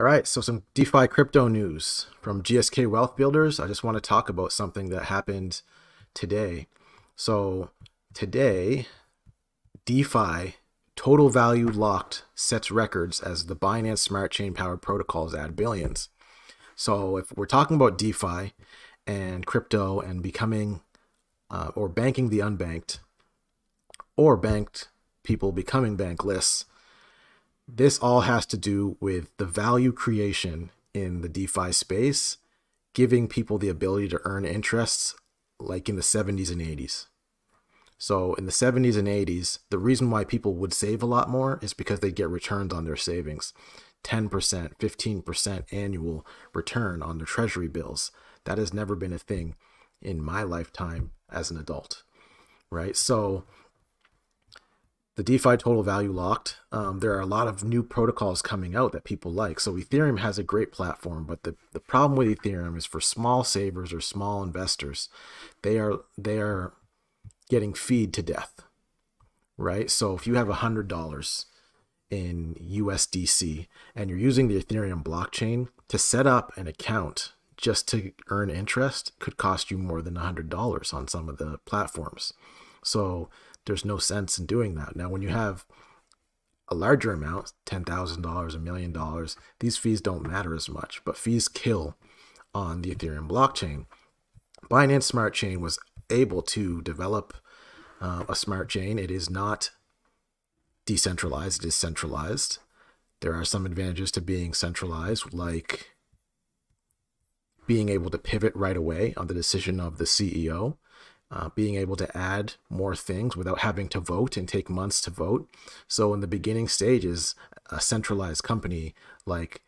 All right, so some DeFi crypto news from GSK Wealth Builders. I just want to talk about something that happened today. So, today, DeFi total value locked sets records as the Binance Smart Chain powered protocols add billions. So, if we're talking about DeFi and crypto and becoming uh, or banking the unbanked or banked people becoming bankless, this all has to do with the value creation in the DeFi space, giving people the ability to earn interests like in the 70s and 80s. So in the 70s and 80s, the reason why people would save a lot more is because they get returns on their savings. 10%, 15% annual return on their treasury bills. That has never been a thing in my lifetime as an adult, right? So the DeFi total value locked. Um, there are a lot of new protocols coming out that people like. So Ethereum has a great platform, but the, the problem with Ethereum is for small savers or small investors, they are they are getting feed to death, right? So if you have a hundred dollars in USDC and you're using the Ethereum blockchain to set up an account just to earn interest could cost you more than a hundred dollars on some of the platforms. So there's no sense in doing that. Now, when you have a larger amount, $10,000, a million dollars, these fees don't matter as much, but fees kill on the Ethereum blockchain. Binance Smart Chain was able to develop uh, a smart chain. It is not decentralized, it is centralized. There are some advantages to being centralized, like being able to pivot right away on the decision of the CEO uh, being able to add more things without having to vote and take months to vote. So in the beginning stages, a centralized company like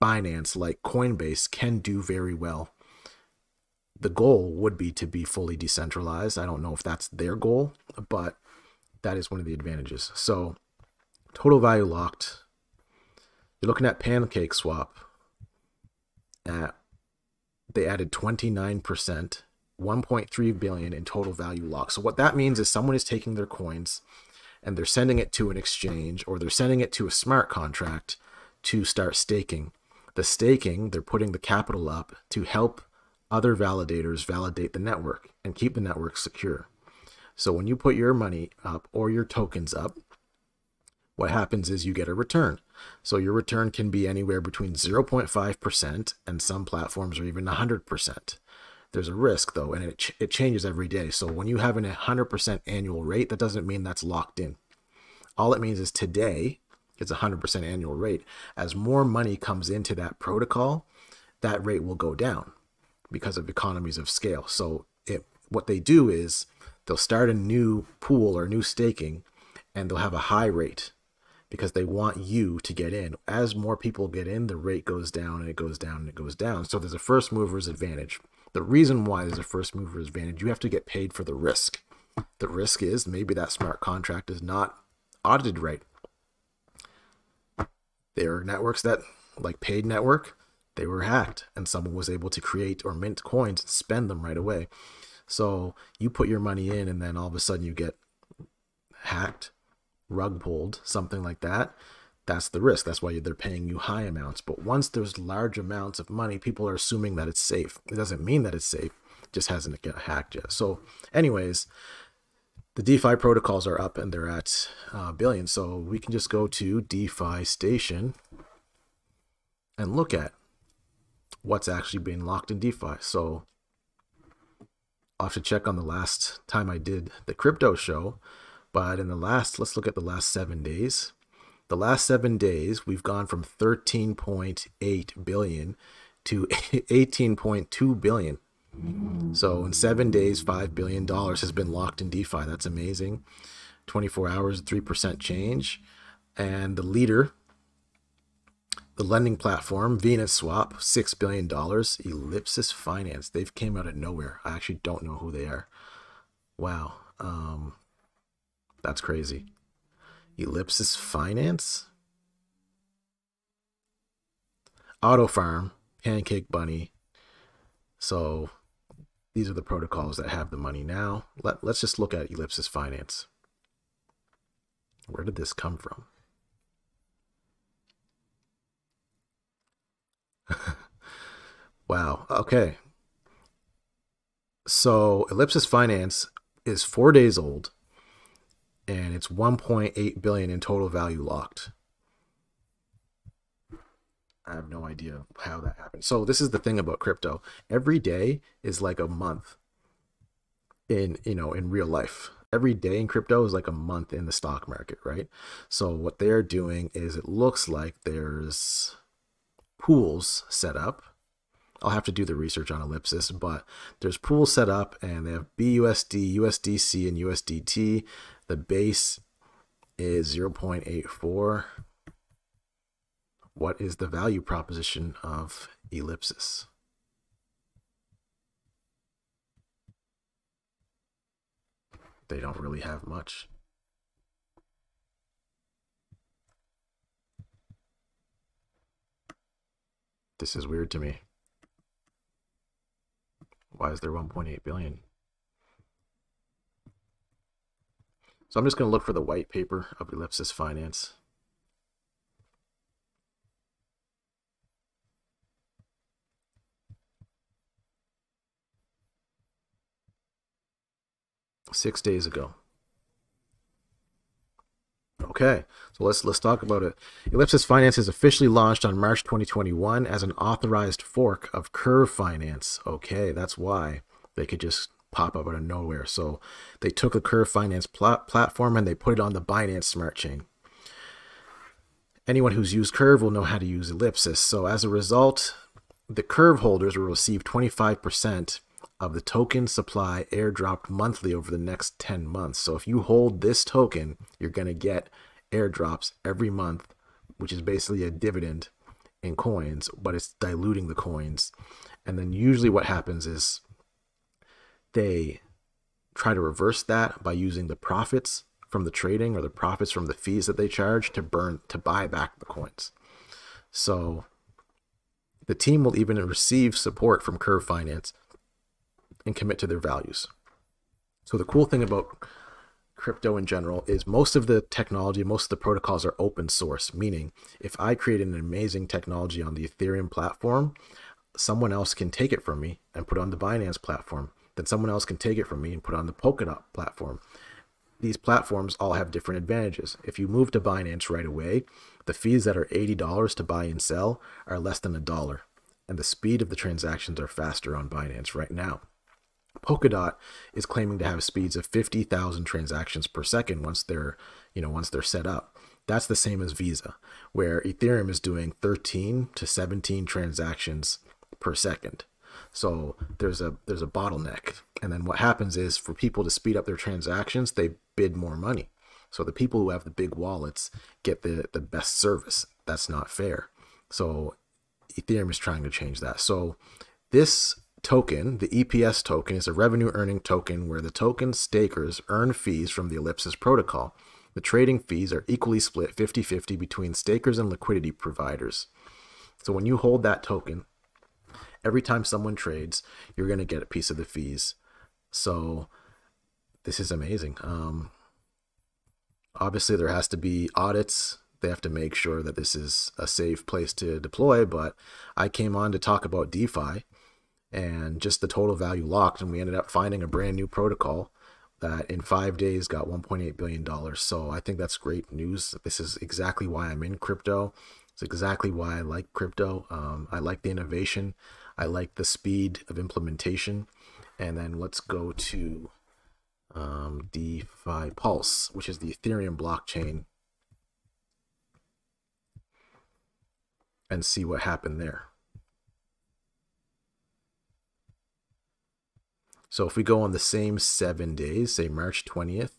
Binance, like Coinbase, can do very well. The goal would be to be fully decentralized. I don't know if that's their goal, but that is one of the advantages. So total value locked. You're looking at Pancake Swap. At they added 29% 1.3 billion in total value locked. So what that means is someone is taking their coins and they're sending it to an exchange or they're sending it to a smart contract to start staking. The staking, they're putting the capital up to help other validators validate the network and keep the network secure. So when you put your money up or your tokens up, what happens is you get a return. So your return can be anywhere between 0.5% and some platforms are even 100%. There's a risk though, and it, ch it changes every day. So when you have an 100% annual rate, that doesn't mean that's locked in. All it means is today it's 100% annual rate. As more money comes into that protocol, that rate will go down because of economies of scale. So it, what they do is they'll start a new pool or new staking and they'll have a high rate because they want you to get in. As more people get in, the rate goes down and it goes down and it goes down. So there's a first mover's advantage. The reason why there's a first mover advantage, you have to get paid for the risk. The risk is maybe that smart contract is not audited right. There are networks that, like Paid Network, they were hacked and someone was able to create or mint coins and spend them right away. So you put your money in and then all of a sudden you get hacked, rug pulled, something like that that's the risk. That's why they're paying you high amounts. But once there's large amounts of money, people are assuming that it's safe. It doesn't mean that it's safe, it just hasn't get hacked yet. So, anyways, the DeFi protocols are up and they're at uh, billions. So we can just go to DeFi Station and look at what's actually being locked in DeFi. So I'll have to check on the last time I did the crypto show. But in the last, let's look at the last seven days the last seven days, we've gone from 13.8 billion to 18.2 billion. So in seven days, $5 billion has been locked in DeFi. That's amazing. 24 hours, 3% change. And the leader, the lending platform, Venus Swap, $6 billion. Ellipsis Finance, they've came out of nowhere. I actually don't know who they are. Wow. Um, that's crazy. Ellipsis Finance, Auto Farm, Pancake Bunny. So these are the protocols that have the money now. Let, let's just look at Ellipsis Finance. Where did this come from? Wow. Okay. So Ellipsis Finance is four days old, and it's 1.8 billion in total value locked. I have no idea how that happened. So this is the thing about crypto. Every day is like a month in you know in real life. Every day in crypto is like a month in the stock market, right? So what they're doing is it looks like there's pools set up. I'll have to do the research on Ellipsis, but there's pools set up and they have BUSD, USDC, and USDT. The base is 0.84 what is the value proposition of ellipsis? They don't really have much. This is weird to me. Why is there 1.8 billion? So I'm just going to look for the white paper of Ellipsis Finance. six days ago. Okay, so let's let's talk about it. Ellipsis Finance is officially launched on March 2021 as an authorized fork of Curve Finance. Okay, that's why they could just pop up out of nowhere. So they took the Curve Finance plat platform and they put it on the Binance Smart Chain. Anyone who's used Curve will know how to use Ellipsis. So as a result, the Curve holders will receive 25% of the token supply airdropped monthly over the next 10 months. So if you hold this token, you're going to get airdrops every month, which is basically a dividend in coins, but it's diluting the coins. And then usually what happens is they try to reverse that by using the profits from the trading or the profits from the fees that they charge to burn to buy back the coins. So the team will even receive support from Curve Finance and commit to their values. So the cool thing about crypto in general is most of the technology, most of the protocols are open source, meaning if I create an amazing technology on the Ethereum platform, someone else can take it from me and put it on the Binance platform. Then someone else can take it from me and put it on the Polkadot platform. These platforms all have different advantages. If you move to Binance right away, the fees that are $80 to buy and sell are less than a dollar, and the speed of the transactions are faster on Binance right now. Polkadot is claiming to have speeds of 50,000 transactions per second once they're, you know, once they're set up. That's the same as Visa, where Ethereum is doing 13 to 17 transactions per second. So there's a there's a bottleneck. And then what happens is for people to speed up their transactions, they bid more money. So the people who have the big wallets get the, the best service. That's not fair. So Ethereum is trying to change that. So this token, the EPS token, is a revenue earning token where the token stakers earn fees from the Ellipsis protocol. The trading fees are equally split 50 50 between stakers and liquidity providers. So when you hold that token, every time someone trades, you're going to get a piece of the fees. So this is amazing. Um, obviously, there has to be audits. They have to make sure that this is a safe place to deploy. But I came on to talk about DeFi and just the total value locked. And we ended up finding a brand new protocol that in five days got $1.8 billion. So I think that's great news. This is exactly why I'm in crypto. It's exactly why I like crypto. Um, I like the innovation. I like the speed of implementation. And then let's go to um, DeFi Pulse, which is the Ethereum blockchain, and see what happened there. So if we go on the same seven days, say March 20th,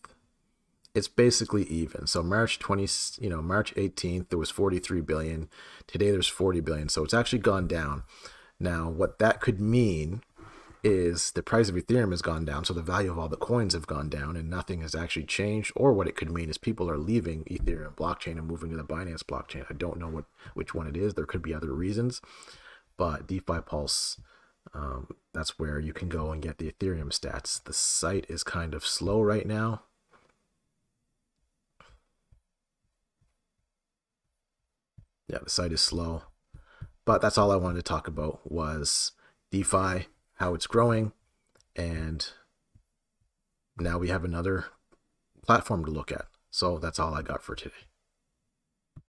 it's basically even. So March 20, you know, March 18th, there was 43 billion. Today there's 40 billion. So it's actually gone down. Now, what that could mean is the price of Ethereum has gone down. So the value of all the coins have gone down and nothing has actually changed. Or what it could mean is people are leaving Ethereum blockchain and moving to the Binance blockchain. I don't know what which one it is. There could be other reasons. But DeFi Pulse um, that's where you can go and get the Ethereum stats. The site is kind of slow right now. Yeah, the site is slow. But that's all I wanted to talk about was DeFi, how it's growing, and now we have another platform to look at. So that's all I got for today.